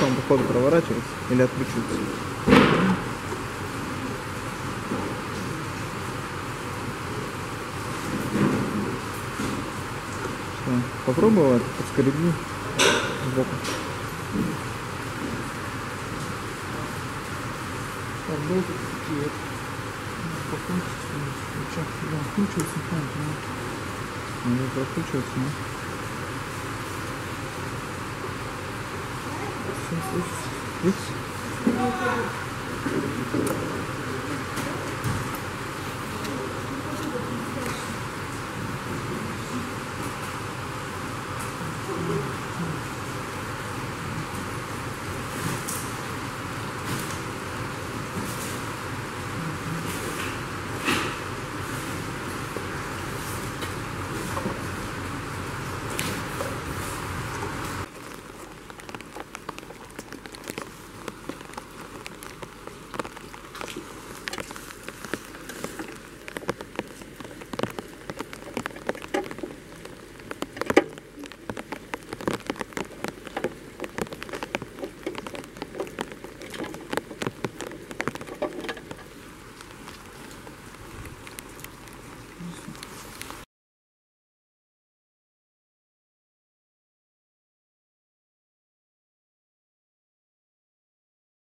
Там, походу, проворачивается или отключится. Что, попробовал это, подскреби сбоку. Так, болтики такие вот. Покончится, ключах, да, кручивается, понятно. Ну, oops, oops, oops.